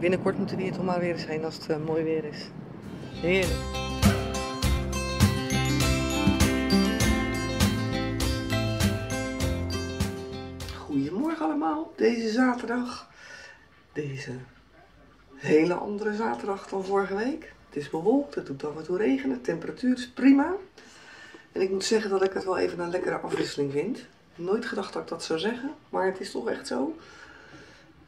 Binnenkort moeten we hier toch maar weer eens heen als het eh, mooi weer is. Heerlijk. Goedemorgen allemaal, deze zaterdag. Deze hele andere zaterdag dan vorige week. Het is bewolkt, het doet af en toe regenen, de temperatuur is prima. En ik moet zeggen dat ik het wel even een lekkere afwisseling vind. Nooit gedacht dat ik dat zou zeggen, maar het is toch echt zo.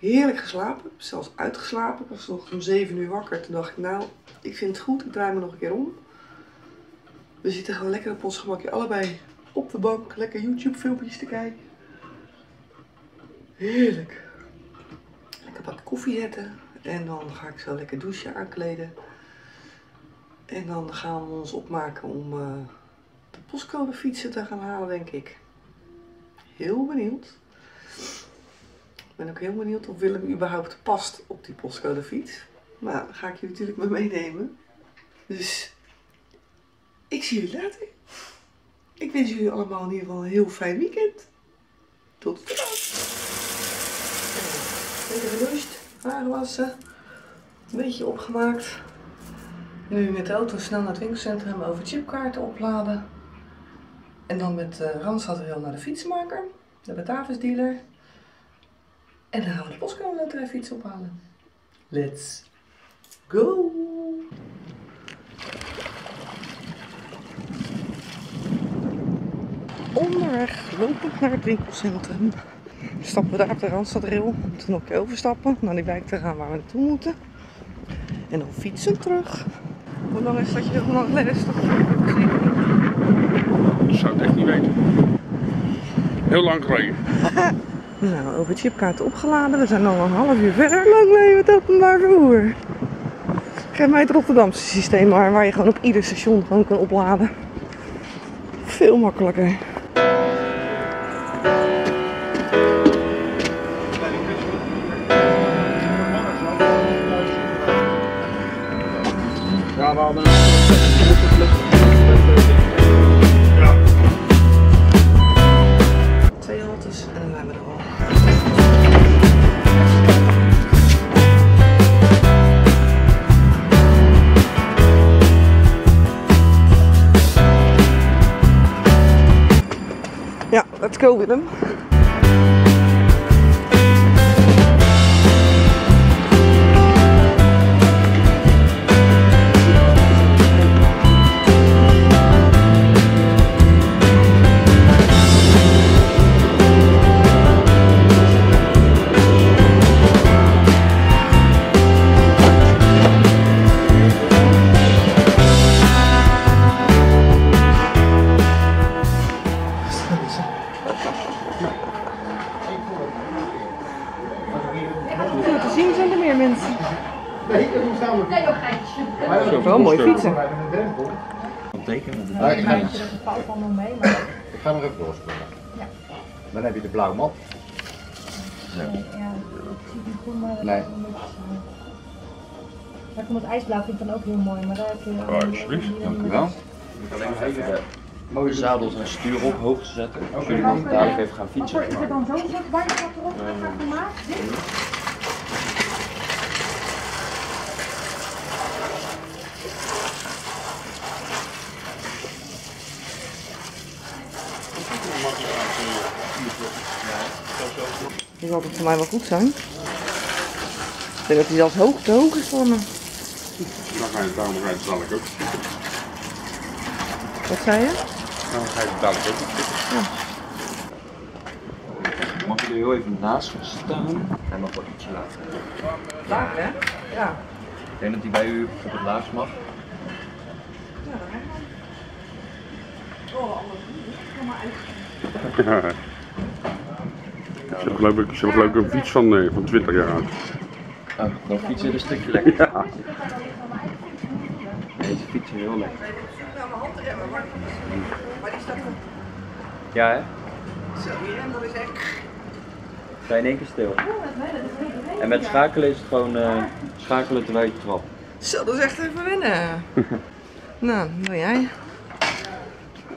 Heerlijk geslapen, zelfs uitgeslapen. Ik was nog om 7 uur wakker. Toen dacht ik, nou, ik vind het goed, ik draai me nog een keer om. We zitten gewoon lekker op ons gemakje, allebei op de bank, lekker YouTube filmpjes te kijken. Heerlijk. Lekker wat koffie zetten. En dan ga ik zo lekker douchen, aankleden. En dan gaan we ons opmaken om eh, de postcode fietsen te gaan halen, denk ik. Heel benieuwd. Ben ook heel benieuwd of Willem überhaupt past op die postcode fiets. Maar ga ik je natuurlijk mee meenemen. Dus ik zie jullie later. Ik wens jullie allemaal in ieder geval een heel fijn weekend. Tot straks. Even gedoucht, haar gewassen, een beetje opgemaakt. Nu met de auto snel naar het winkelcentrum over chipkaarten opladen. En dan met uh, Randstad naar de fietsmaker, de Batavus dealer. En dan gaan we de postcode loterijfiets ophalen. Let's go! Onderweg lopend naar het winkelcentrum. Stappen we daar op de Randstadrail om toen nog overstappen naar die wijk te gaan waar we naartoe moeten. En dan fietsen terug. Hoe lang is dat je hoe lang is dat? Ik zou het echt niet weten. Heel lang geleden. Nou, over chipkaarten opgeladen. We zijn al een half uur verder. Lang leven het openbaar vervoer. Geef mij het Rotterdamse systeem maar, waar je gewoon op ieder station gewoon kan opladen. Veel makkelijker. Let's go Wel mooie fietsen. tekenen. Ja, ik ga er van nog mee, maar Ik ga nog even doorspelen. Ja. Dan heb je de blauwe mat. nee, ja, ik zie die groen maar. Nee. Maar ik vond het ijsblauw vind ik dan ook heel mooi, maar daar heb je... Oh, alsjeblieft. Dank u wel. Ik alleen nog even de mooie zadels en stuur op hoog te zetten. Als jullie dan dadelijk even gaan fietsen. Is er dan zo'n soort warmte erop gemaakt? Dit? Die zal het voor mij wel goed zijn. Ik denk dat hij zelfs hoog te hoog is voor me. Dan ga je het daarom ga je het dadelijk ook. Wat zei je? Dan ga je het dadelijk ook. Mag je er heel even naast staan? Hij mag wel ietsje lager. Laag hè? Ja. Ik denk dat hij bij u op het laagst mag. Ja. Ze hebben geloof ik, ze hebben geloof ik een fiets van, eh, van 20 jaar oud. Oh, dan fietsen we een stukje lekker. Ja. Deze fietsen heel lekker. Maar die staat op. Ja hè? Zo, die rem is echt. Je in één keer stil. En met schakelen is het gewoon eh, schakelen terwijl je trapt. Zo, dat is echt even winnen. nou, wil jij?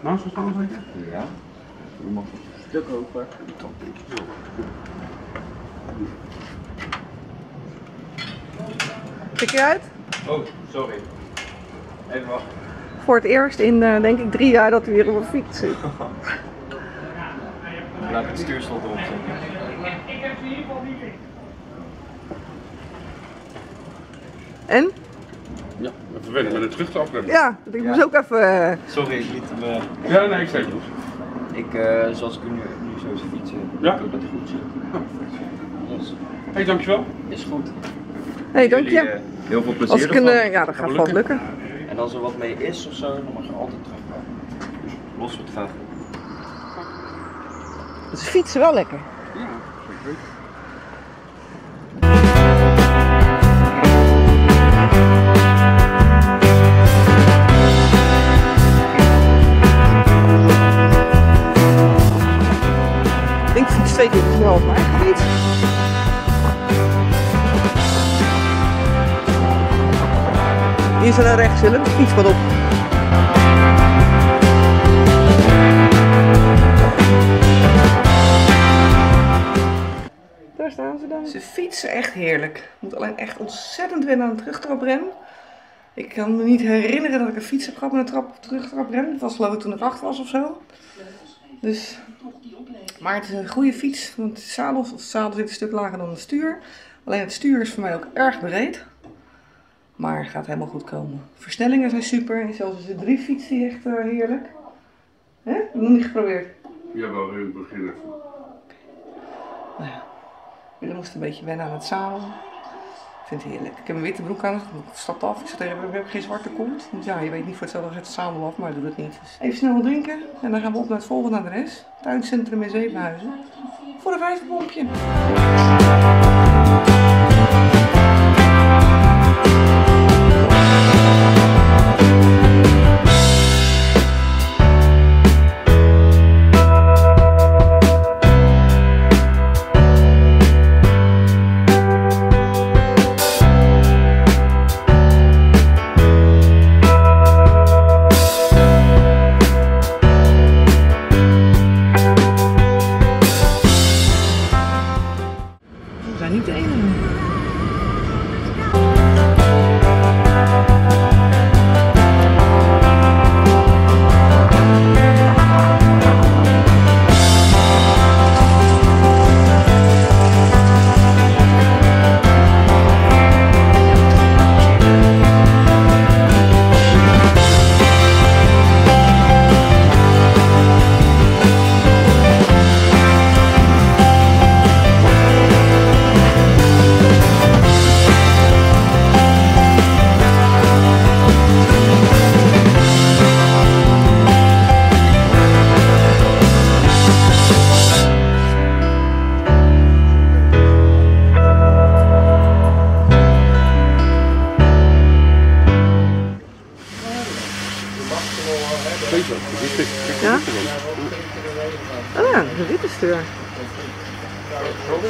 Naast staan zeker? Ja. Je mag een stuk hoger. Kijk je uit? Oh, sorry. Even wachten. Voor het eerst in, eh, denk ik, drie jaar dat hij weer op een fiets zit. Laat het stuurslot erop zetten. En? Ja, even wennen met het terug te afremmen. Ja, ik moest ook even... eh, Sorry, ik liet hem. eh, Ja, nee, ik zeg het. Ik, eh, zoals ik nu, nu zo zie fietsen, Ja? ik dat het goed zit. Yes. Hé, hey, dankjewel. Is goed. hey, dank Jullie, je. eh, heel veel plezier Als ik een... eh, ja, dat gaat vast lukken. En als er wat mee is of zo, dan mag je altijd terugkomen. Los wat graag. Ze fietsen wel lekker. Ja, zeker weten. Ik denk fiets twee keer te snel op mijn eigen fiets. Hier is er rechts, wat op. Daar staan ze dan. Ze fietsen echt heerlijk. Moet alleen echt ontzettend wennen aan het terugtraprem. Ik kan me niet herinneren dat ik een fiets heb gehad met een trap, terugtraprem. Dat was geloof toen ik acht was of zo. Dus maar het is een goede fiets, want het zadel, het zit een stuk lager dan het stuur. Alleen het stuur is voor mij ook erg breed. Maar gaat helemaal goed komen. Versnellingen zijn super. En zelfs als je drie fietst, die echt eh, heerlijk. Hè? Heb je nog niet geprobeerd? Jawel, in het begin even. Nou ja. Willem moest een beetje wennen aan het zadel. Ik vind het heerlijk. Ik heb een witte broek aan. Ik stap af. Ik zeg tegen hebben geen zwarte kont. Want ja, je weet niet voor hetzelfde het zadel af, maar doet het niet. Dus even snel drinken. En dan gaan we op naar het volgende adres. Tuincentrum in Zevenhuizen. Voor een vijverpompje.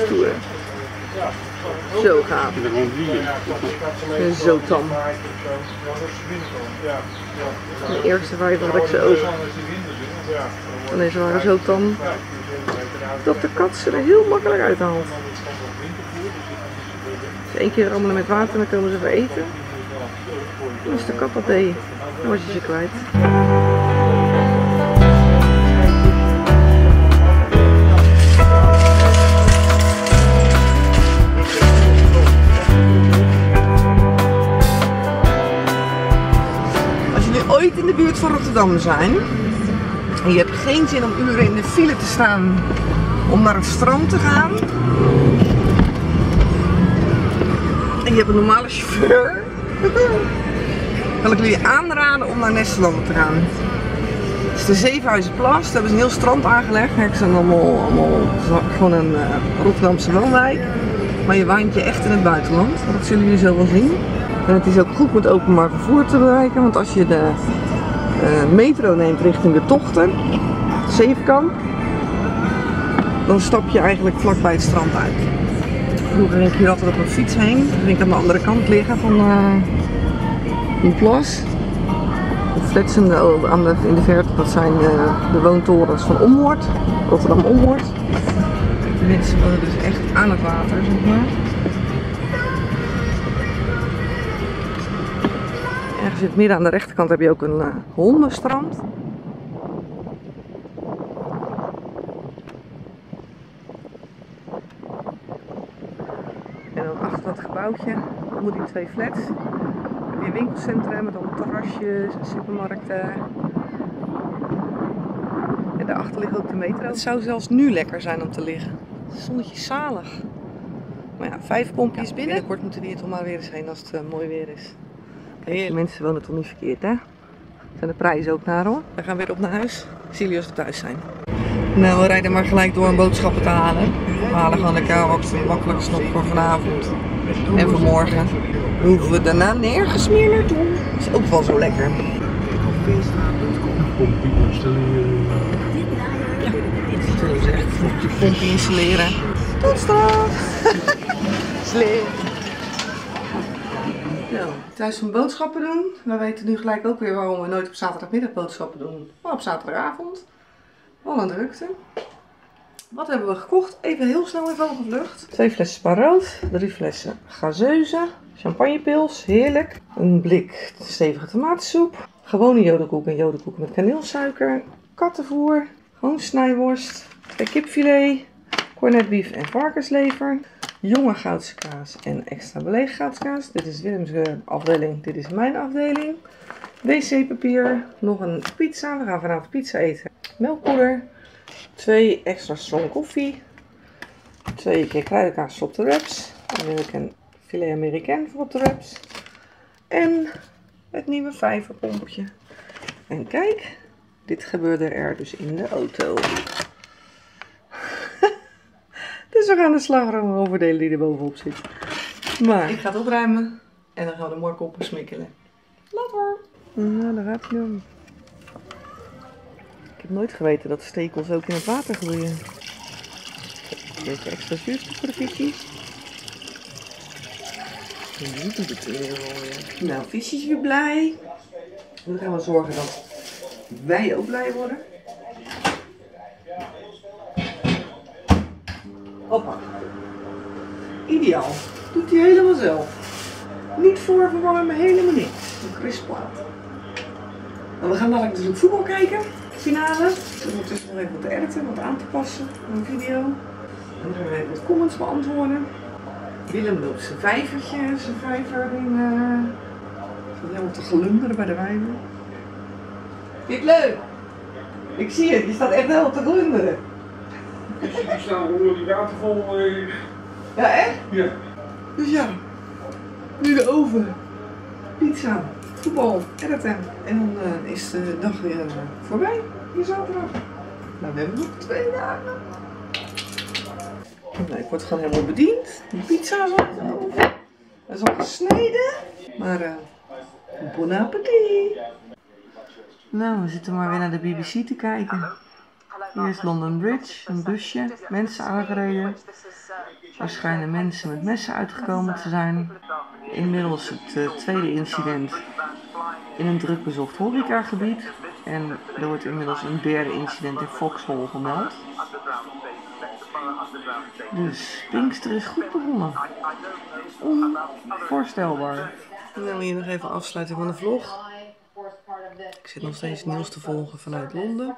Stoer. Zo gaaf. En zo tam. De eerste vijf had ik ze ook. En deze waren zo tam dat de kat ze er heel makkelijk uithaalt. Als je één keer rammelen met water, dan komen ze weer eten. En als de kat dat deed, dan was je ze kwijt. De buurt van Rotterdam zijn en je hebt geen zin om uren in de file te staan om naar het strand te gaan en je hebt een normale chauffeur, wil ik jullie aanraden om naar Nederland te gaan. Het is de Zevenhuizenplas, daar hebben ze een heel strand aangelegd. Het is allemaal, allemaal gewoon een eh, Rotterdamse woonwijk. Maar je waant je echt in het buitenland, dat zullen jullie zo wel zien. En het is ook goed met openbaar vervoer te bereiken, want als je de metro neemt richting de tochten, Zevenkamp, dan stap je eigenlijk vlak bij het strand uit. Vroeger ging ik hier altijd op een fiets heen, dan ging ik aan de andere kant liggen van eh, een plas. De flats in de, aan de, in de verte, dat zijn eh, de woontorens van Ommoord, Rotterdam Ommoord. De mensen wonen dus echt aan het water, zeg maar. In het midden aan de rechterkant heb je ook een eh, hondenstrand. En dan achter dat gebouwtje onder die twee flats heb je een winkelcentrum met allemaal terrasjes, supermarkten. En daarachter ligt ook de metro. Het zou zelfs nu lekker zijn om te liggen. Het zonnetje zalig. Maar ja, vijf pompjes binnen. Binnenkort moeten we hier toch maar weer eens heen als het eh, mooi weer is. Heerlijk. Mensen wonen toch niet verkeerd, hè? Zijn de prijzen ook naar hoor. We gaan weer op naar huis. Zie jullie als we thuis zijn. Nou, we rijden maar gelijk door om boodschappen te halen. We halen gewoon lekker wat makkelijks nog voor vanavond. En voor morgen. Dan hoeven we daarna nergens meer naartoe. Dat is ook wel zo lekker. Zo zegt. Je pompje installeren. Tot straks. Slim. Nou, thuis van boodschappen doen. We weten nu gelijk ook weer waarom we nooit op zaterdagmiddag boodschappen doen. Maar op zaterdagavond. Wat een drukte. Wat hebben we gekocht? Even heel snel in vogelvlucht. Twee flessen spaarrood, drie flessen gazeuse, champagnepils, heerlijk. Een blik stevige tomatensoep, gewone jodenkoek en jodenkoek met kaneelsuiker, kattenvoer, gewoon snijworst, twee kipfilet, cornetbief en varkenslever, jonge goudse kaas en extra beleg goudskaas. Dit is Willems eh, afdeling, dit is mijn afdeling. wc-papier, nog een pizza, we gaan vanavond pizza eten. Melkpoeder, twee extra strong koffie, twee keer kruidenkaas op de wraps. Dan wil ik een filet américain voor op de wraps. En het nieuwe vijverpompje. En kijk, dit gebeurde er dus in de auto. Dus we gaan de slagroom overdelen die er bovenop zit. Maar ik ga het opruimen en dan gaan we de morgen op besmikkelen. Later! Nou, daar gaat hij dan. Ik heb nooit geweten dat stekels ook in het water groeien. Een beetje extra zuurstof voor de visjes. Nu doet het weer. Nou, visjes weer blij. Dan gaan we zorgen dat wij ook blij worden. Hoppa. Ideaal. Doet hij helemaal zelf. Niet voorverwarmen, helemaal niks. Een. En we gaan dadelijk natuurlijk voetbal kijken. Finale. We moeten dus nog even wat editen, wat aan te passen. Een video. En dan even wat comments beantwoorden. Willem loopt zijn vijvertje, zijn vijverding. Uh, zit helemaal te glunderen bij de wijven. Vind je het leuk? Ik zie het, je staat echt helemaal te glunderen. Die staan onder die waterval. eh, Ja, echt? Ja. Dus ja, nu de oven, pizza, voetbal, editen. En dan eh, is de dag weer eh, voorbij, hier zaterdag. Nou, we hebben nog twee dagen. Nou, ik word gewoon helemaal bediend. De pizza is al in de oven. Dat is al gesneden. Maar, eh bon appetit. Nou, we zitten maar weer naar de BBC te kijken. Hier is London Bridge, een busje, mensen aangereden. Er schijnen mensen met messen uitgekomen te zijn. Inmiddels het eh, tweede incident in een druk bezocht horecagebied. En er wordt inmiddels een derde incident in Vauxhall gemeld. Dus Pinkster is goed begonnen. Onvoorstelbaar. Dan hier nog even afsluiting van de vlog. Ik zit nog steeds nieuws te volgen vanuit Londen.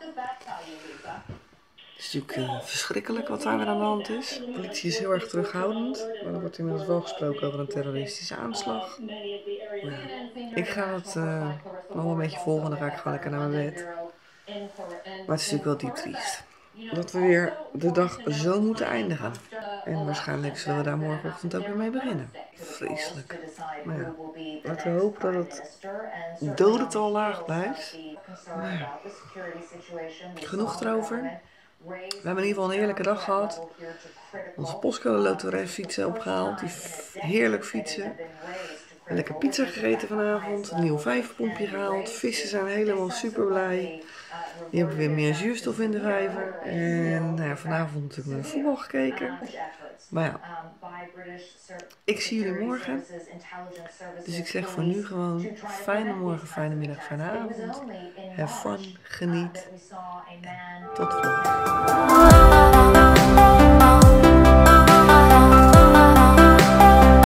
Het is natuurlijk eh, verschrikkelijk wat daar weer aan de hand is. De politie is heel erg terughoudend. Maar er wordt inmiddels wel gesproken over een terroristische aanslag. Ik ga het eh, nog een beetje volgen. Dan ga ik gewoon lekker naar mijn bed. Maar het is natuurlijk wel diep triest. Dat we weer de dag zo moeten eindigen. En waarschijnlijk zullen we daar morgenochtend ook weer mee beginnen. Vreselijk. Maar ja, laten we hopen dat het dodental laag blijft. Genoeg erover. We hebben in ieder geval een heerlijke dag gehad. Onze postcode loterij fietsen opgehaald. Die heerlijk fietsen. Lekker pizza gegeten vanavond. Een nieuw vijverpompje gehaald. Vissen zijn helemaal super blij. Die hebben weer meer zuurstof in de vijver. En nou ja, vanavond natuurlijk naar voetbal gekeken. Maar ja, ik zie jullie morgen. Dus ik zeg voor nu gewoon fijne morgen, fijne middag, fijne avond. Have fun, geniet. Tot volgende.